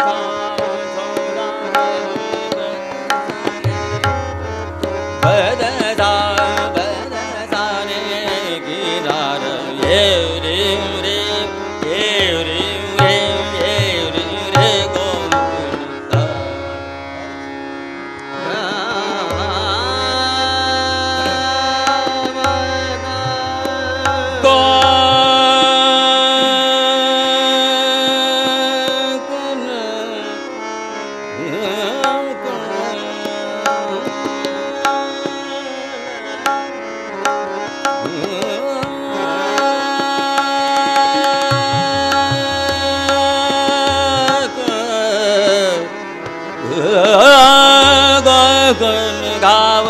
Allah. गुण गाव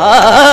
啊啊啊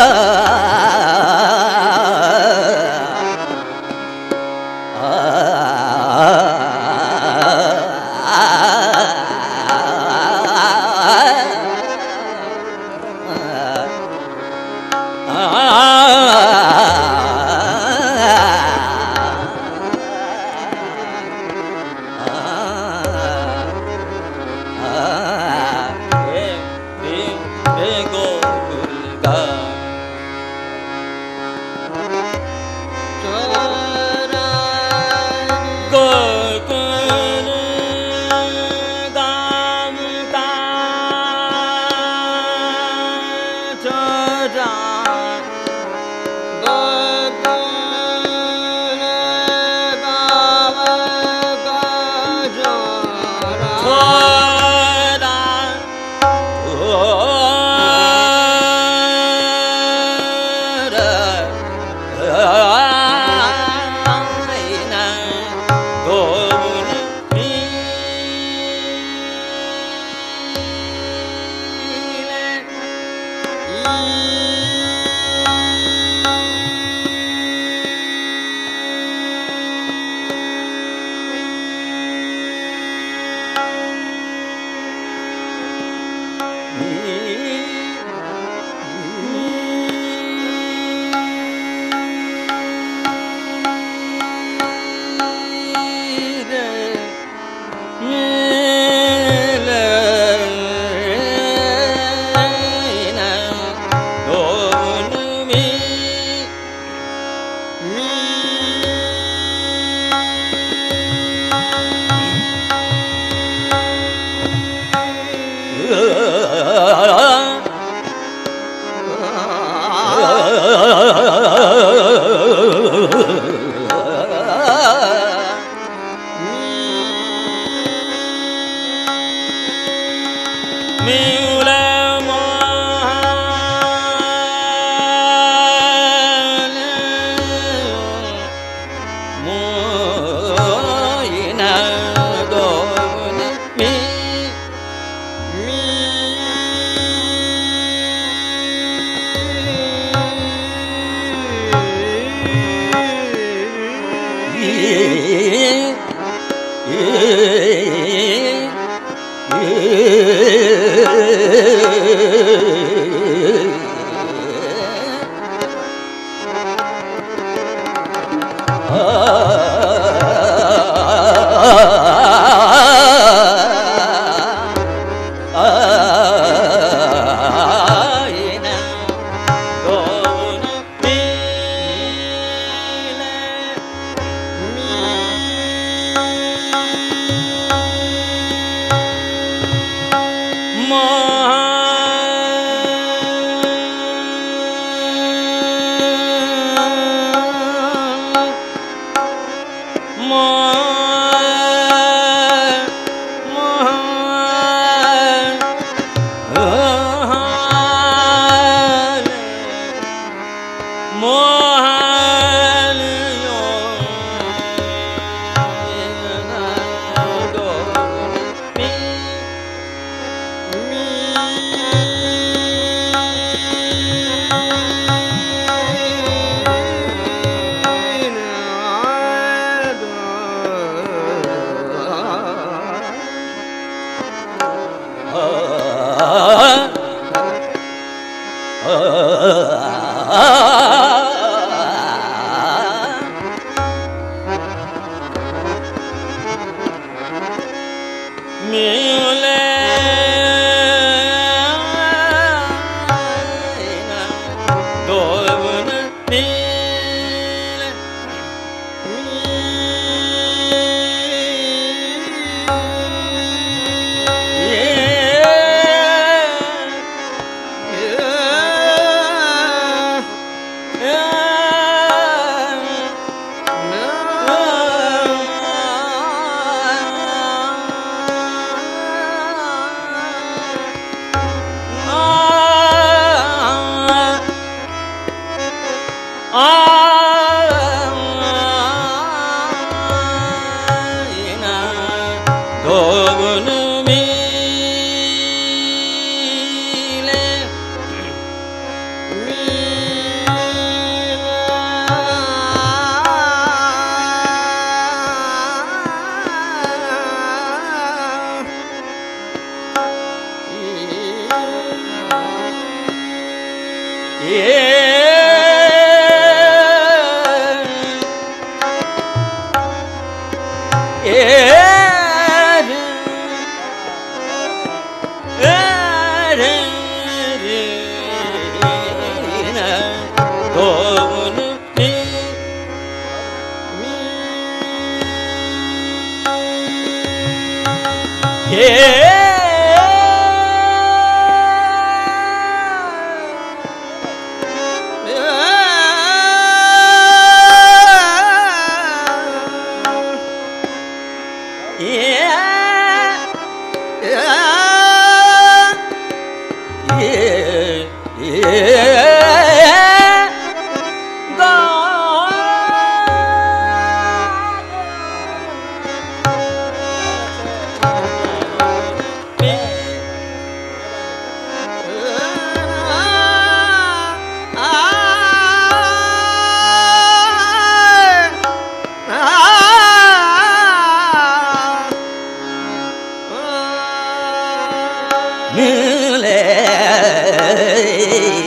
啊 मोहा Lord.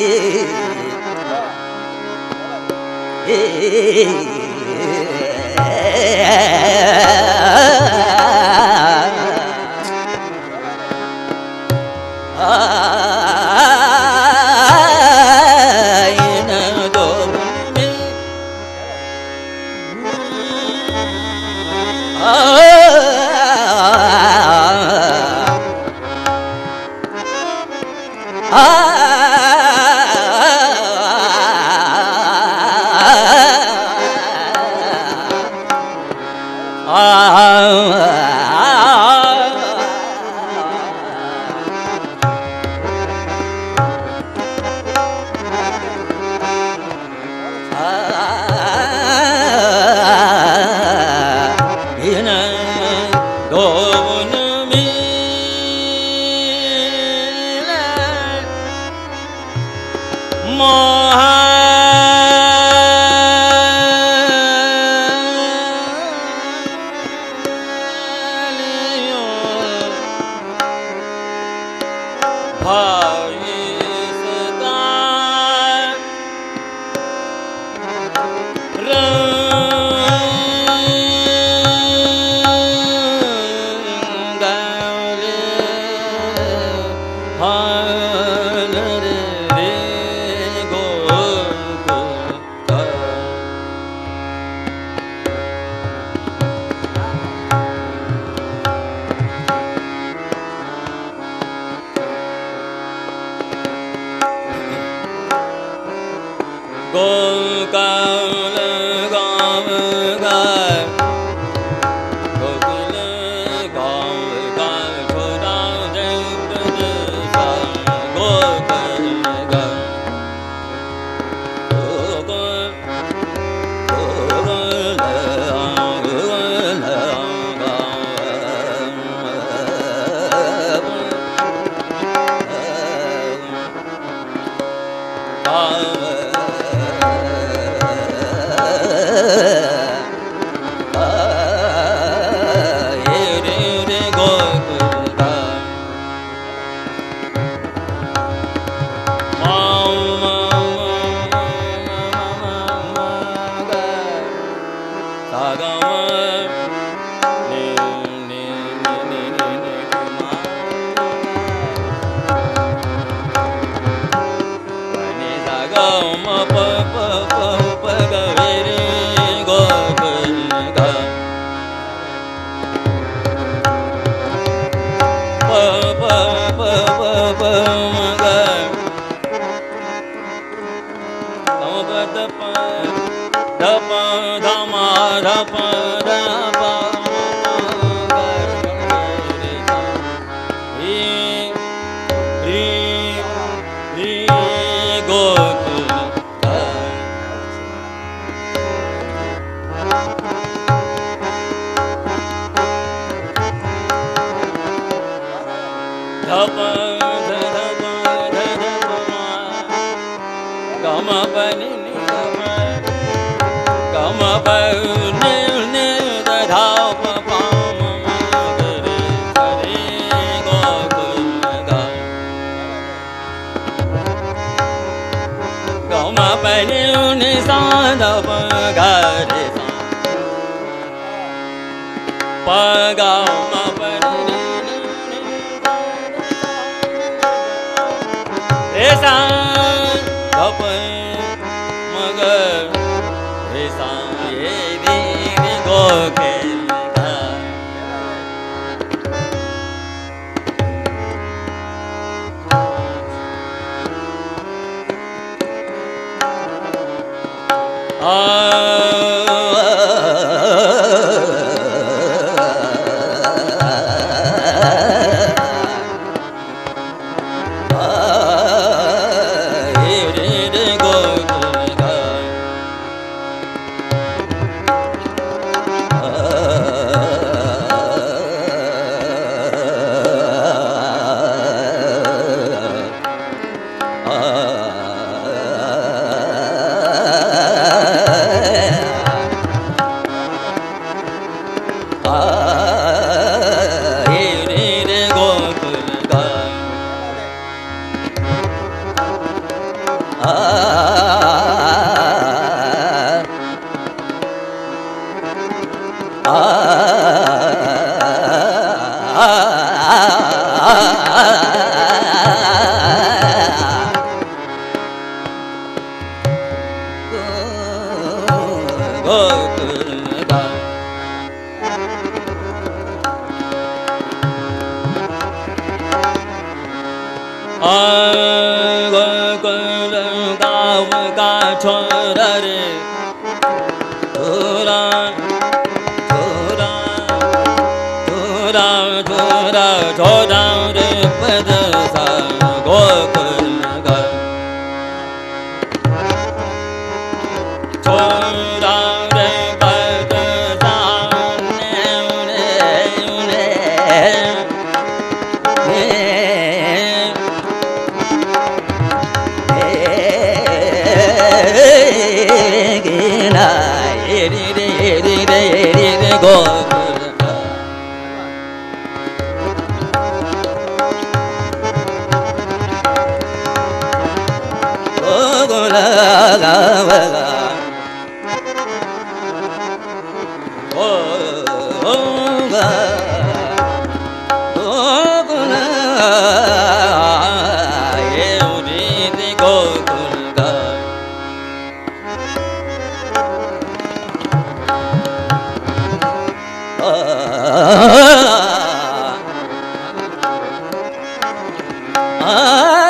ஏ 啊 पनि उन साधव गरे पगाउमा पनि रेसा मगर रेसा गोखे Ah. la la la 啊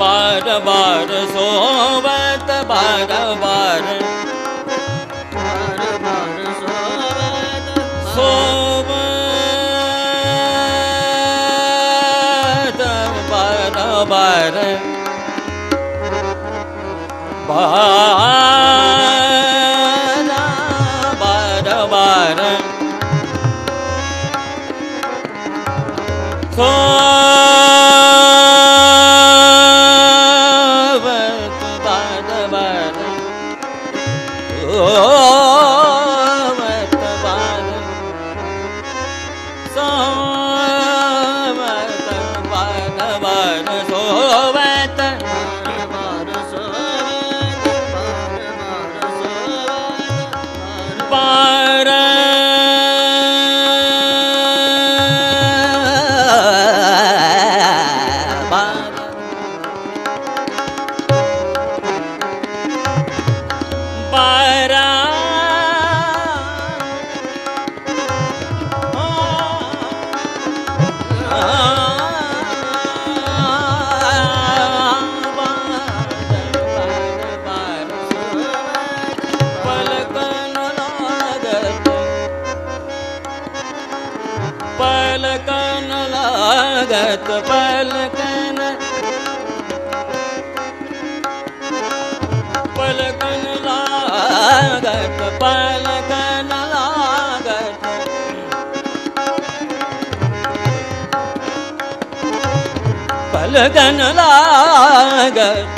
बार बार सोवत बार बार ਪਲਕਨ ਲਾਗਤ ਪਲਕਨ ਪਲਕਨ ਲਾਗਤ ਪਲਕਨ ਲਾਗਤ ਪਲਕਨ ਲਾਗਤ